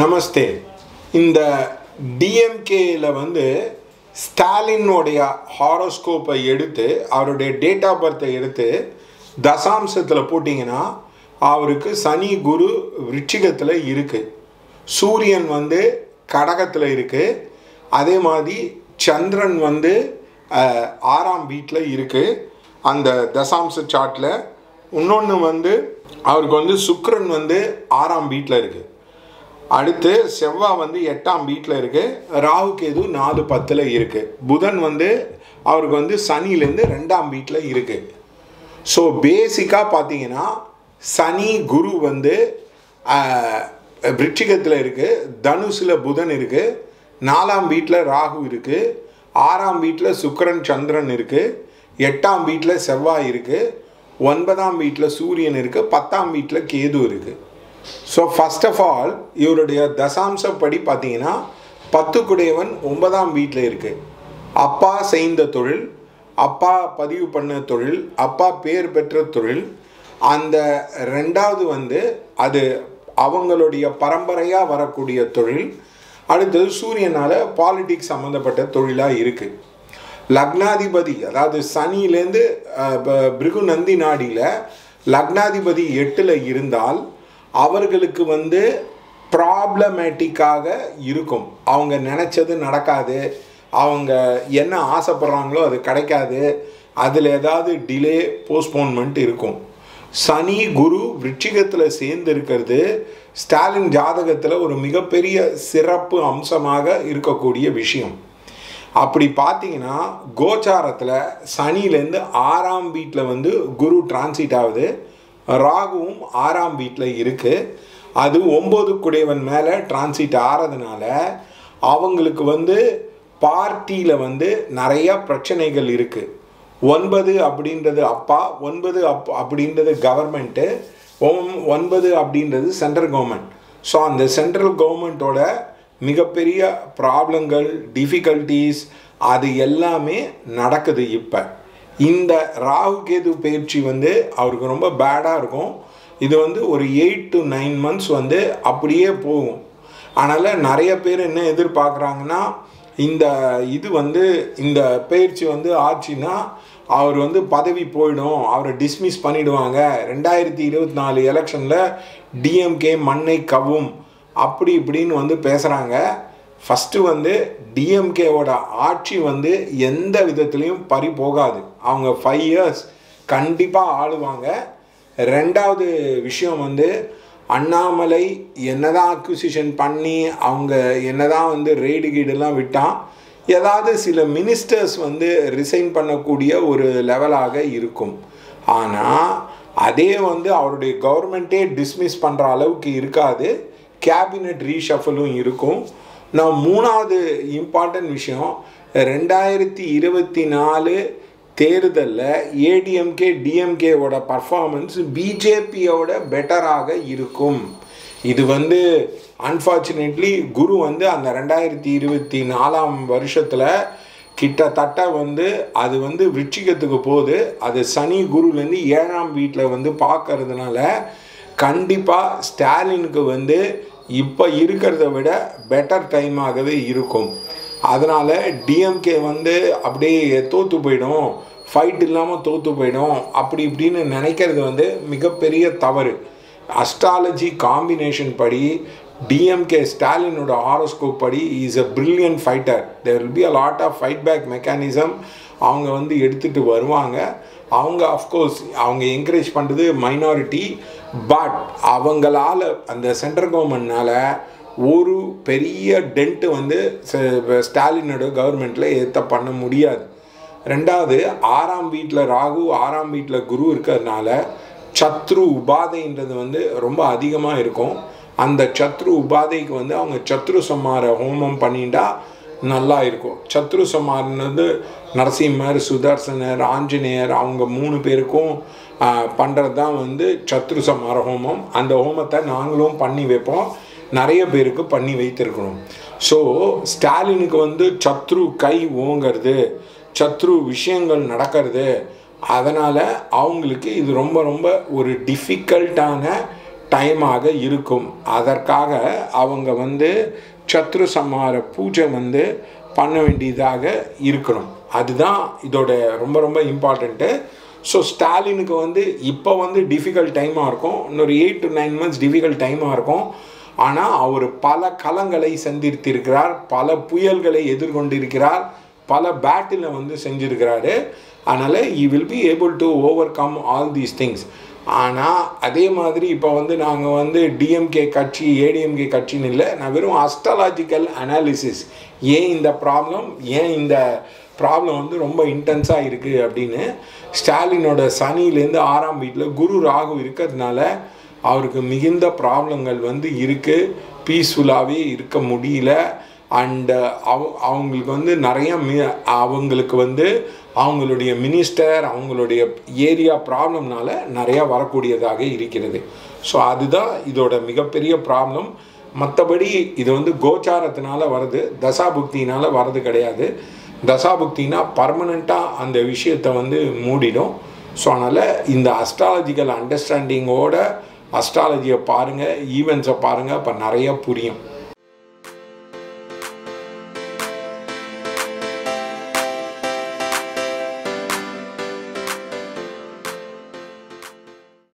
நமஸ்தே. இந்த டிஎம்கேயில் வந்து ஸ்டாலினுடைய ஹாரோஸ்கோப்பை எடுத்து அவருடைய டேட் ஆஃப் பர்த்தை எடுத்து தசாம்சத்தில் போட்டிங்கன்னா அவருக்கு சனி குரு விருச்சிகத்தில் இருக்குது சூரியன் வந்து கடகத்தில் இருக்குது அதே மாதிரி சந்திரன் வந்து ஆறாம் வீட்டில் இருக்குது அந்த தசாம்ச சார்ட்டில் இன்னொன்று வந்து அவருக்கு வந்து சுக்கரன் வந்து ஆறாம் வீட்டில் இருக்குது அடுத்து செவ்வாய் வந்து எட்டாம் வீட்டில் இருக்குது ராகு கேது நாலு பத்தில் இருக்குது புதன் வந்து அவருக்கு வந்து சனியிலேருந்து ரெண்டாம் வீட்டில் இருக்குது ஸோ பேசிக்காக பார்த்தீங்கன்னா சனி குரு வந்து விருட்சிகத்தில் இருக்குது தனுசில் புதன் இருக்குது நாலாம் வீட்டில் ராகு இருக்குது ஆறாம் வீட்டில் சுக்கரன் சந்திரன் இருக்குது எட்டாம் வீட்டில் செவ்வாய் இருக்குது ஒன்பதாம் வீட்டில் சூரியன் இருக்குது பத்தாம் வீட்டில் கேது இருக்குது ஸோ ஃபர்ஸ்ட் ஆஃப் ஆல் இவருடைய தசாம்சப்படி பார்த்தீங்கன்னா பத்து குடையவன் ஒன்பதாம் வீட்டில் இருக்குது அப்பா செய்த தொழில் அப்பா பதிவு பண்ண தொழில் அப்பா பேர் பெற்ற தொழில் அந்த ரெண்டாவது வந்து அது அவங்களுடைய பரம்பரையாக வரக்கூடிய தொழில். அடுத்தது சூரியனால் பாலிட்டிக்ஸ் சம்மந்தப்பட்ட தொழிலாக இருக்குது லக்னாதிபதி அதாவது சனியிலேருந்து பிருகு நந்தி நாடியில் லக்னாதிபதி எட்டில் இருந்தால் அவர்களுக்கு வந்து ப்ராப்ளமேட்டிக்காக இருக்கும். அவங்க நினச்சது நடக்காது. அவங்க என்ன ஆசைப்படுறாங்களோ அது கிடைக்காது. அதில் ஏதாவது டிலே போஸ்ட்போன்மெண்ட் இருக்கும். சனி குரு விருட்சிகத்தில் சேர்ந்து இருக்கிறது ஸ்டாலின் ஜாதகத்தில் ஒரு மிகப்பெரிய சிறப்பு அம்சமாக இருக்கக்கூடிய விஷயம். அப்படி பார்த்தீங்கன்னா கோச்சாரத்தில் சனியிலேருந்து ஆறாம் வீட்டில் வந்து குரு டிரான்சிட் ஆகுது. ராகுவும் ஆறாம் வீட்டில் இருக்குது அது ஒம்பது குடையவன் மேலே டிரான்சிட் ஆகிறதுனால அவங்களுக்கு வந்து பார்ட்டியில் வந்து நிறையா பிரச்சனைகள் இருக்குது ஒன்பது அப்படின்றது அப்பா ஒன்பது அப் அப்படின்றது கவர்மெண்ட்டு ஒன்பது அப்படின்றது சென்ட்ரல் கவர்மெண்ட் ஸோ அந்த சென்ட்ரல் கவர்மெண்ட்டோட மிகப்பெரிய ப்ராப்ளங்கள் டிஃபிகல்ட்டிஸ் அது எல்லாமே நடக்குது இப்போ. இந்த ராகு கேது பயிற்சி வந்து அவருக்கு ரொம்ப பேடாக இருக்கும். இது வந்து ஒரு எயிட் டு நைன் மந்த்ஸ் வந்து அப்படியே போகும். அதனால் நிறைய பேர் என்ன எதிர்பார்க்குறாங்கன்னா இந்த இது வந்து இந்த பயிற்சி வந்து ஆச்சுன்னா அவர் வந்து பதவி போயிடும். அவரை டிஸ்மிஸ் பண்ணிடுவாங்க. ரெண்டாயிரத்தி இருபத்தி நாலு எலெக்ஷனில் டிஎம்கே மண்ணை கவும் அப்படி இப்படின்னு வந்து பேசுகிறாங்க ஃபஸ்ட்டு வந்து டிஎம்கேவோட ஆட்சி வந்து எந்த விதத்துலேயும் பறி போகாது. அவங்க ஃபைவ் இயர்ஸ் கண்டிப்பாக ஆளுவாங்க. ரெண்டாவது விஷயம் வந்து அண்ணாமலை என்னதான் அக்யூசிஷன் பண்ணி அவங்க என்னதான் வந்து ரெய்டு கீடுலாம் விட்டான் ஏதாவது சில மினிஸ்டர்ஸ் வந்து ரிசைன் பண்ணக்கூடிய ஒரு லெவலாக இருக்கும். ஆனால் அதே வந்து அவருடைய கவர்மெண்ட்டே டிஸ்மிஸ் பண்ணுற அளவுக்கு இருக்காது. கேபினட் ரீஷஃபலும் இருக்கும். நான் மூணாவது இம்பார்ட்டன்ட் விஷயம் ரெண்டாயிரத்தி இருபத்தி நாலு தேர்தலில் ஏடிஎம்கே டிஎம்கேவோட பர்ஃபார்மன்ஸ் பிஜேபியோட பெட்டராக இருக்கும். இது வந்து அன்ஃபார்ச்சுனேட்லி குரு வந்து அந்த ரெண்டாயிரத்தி இருபத்தி நாலாம் வருஷத்தில் கிட்டத்தட்ட வந்து அது வந்து விருச்சிகத்துக்கு போகுது. அது சனி குருலேருந்து ஏழாம் வீட்டில் வந்து பார்க்கறதுனால கண்டிப்பாக ஸ்டாலினுக்கு வந்து இப்போ இருக்கிறத விட பெட்டர் டைமாகவே இருக்கும். அதனால் டிஎம்கே வந்து அப்படியே தோற்று போயிடும். ஃபைட் இல்லாமல் தோற்று போயிடும். அப்படி இப்படின்னு நினைக்கிறது வந்து மிகப்பெரிய தவறு. அஸ்ட்ராலஜி காம்பினேஷன் படி டிஎம்கே ஸ்டாலினோட ஹாரோஸ்கோப் படி is a brilliant fighter there will be a lot of fight back mechanism அவங்க வந்து எடுத்துகிட்டு வருவாங்க. அவங்க அஃப்கோர்ஸ் அவங்க என்கரேஜ் பண்ணுறது மைனாரிட்டி பட் அவங்களால அந்த சென்ட்ரல் கவர்மெண்ட்னால ஒரு பெரிய டென்ட்டு வந்து ச- ஸ்டாலினோட கவர்மெண்ட்டில் ஏற்ற பண்ண முடியாது. ரெண்டாவது ஆறாம் வீட்டில் ராகு ஆறாம் வீட்டில் குரு இருக்கிறதுனால சத்ரு உபாதைன்றது வந்து ரொம்ப அதிகமாக இருக்கும். அந்த சத்ரு உபாதைக்கு வந்து அவங்க சத்ரு சம்மார ஹோமம் பண்ணிட்டா நல்லா இருக்கும் சத்ரு சமார்னது நரசிம்மர் சுதர்சனர் ஆஞ்சநேயர் அவங்க மூணு பேருக்கும் பண்ணுறது தான் வந்து சத்ரு சமார ஹோமம். அந்த ஹோமத்தை நாங்களும் பண்ணி வைப்போம். நிறைய பேருக்கு பண்ணி வைத்திருக்கணும். ஸோ ஸ்டாலினுக்கு வந்து சத்ரு கை ஓங்கிறது சத்ரு விஷயங்கள் நடக்கிறது அதனால் அவங்களுக்கு இது ரொம்ப ரொம்ப ஒரு டிஃபிகல்ட்டான டைமாக இருக்கும். அதற்காக அவங்க வந்து சத்ரு சம்ஹார பூஜை வந்து பண்ண வேண்டியதாக இருக்கணும் அதுதான் இதோட ரொம்ப ரொம்ப இம்பார்ட்டண்ட்டு ஸோ ஸ்டாலினுக்கு வந்து இப்போ வந்து டிஃபிகல்ட் டைமாக இருக்கும். இன்னொரு eight to nine months difficult டைமாக இருக்கும். ஆனால் அவர் பல களங்களை சந்தித்திருக்கிறார். பல புயல்களை எதிர்கொண்டிருக்கிறார். பல பேட்டில் வந்து செஞ்சிருக்கிறாரு. அதனால் you will be able to overcome all these things ஆனால் அதே மாதிரி இப்போ வந்து நாங்கள் வந்து டிஎம்கே கட்சி ஏடிஎம்கே கட்சின்னு இல்லை நான் வெறும் அஸ்ட்ராலாஜிக்கல் அனாலிசிஸ் ஏன் இந்த ப்ராப்ளம் ஏன் இந்த ப்ராப்ளம் வந்து ரொம்ப இன்டென்ஸாக இருக்குது அப்படின்னு ஸ்டாலினோட சனிலேருந்து ஆறாம் வீட்டில் குரு ராகு இருக்கிறதுனால அவருக்கு மிகுந்த ப்ராப்ளங்கள் வந்து இருக்குது பீஸ்ஃபுல்லாகவே இருக்க முடியல. அண்டு uh, அவ அவங்களுக்கு வந்து நிறைய மி அவங்களுக்கு வந்து அவங்களுடைய மினிஸ்டர் அவங்களுடைய ஏரியா ப்ராப்ளம்னால நிறையா வரக்கூடியதாக இருக்கிறது. ஸோ அதுதான் இதோட மிகப்பெரிய ப்ராப்ளம் மற்றபடி இது வந்து கோச்சாரத்தினால வருது தசாபுக்தினால் வர்றது கிடையாது. தசாபுக்தினா பர்மனெண்ட்டாக அந்த விஷயத்தை வந்து மூடிடும். ஸோ அதனால் இந்த அஸ்ட்ராலஜிக்கல் அண்டர்ஸ்டாண்டிங்கோட அஸ்ட்ராலஜியை பாருங்கள் ஈவெண்ட்ஸை பாருங்கள் அப்போ நிறைய புரியும்.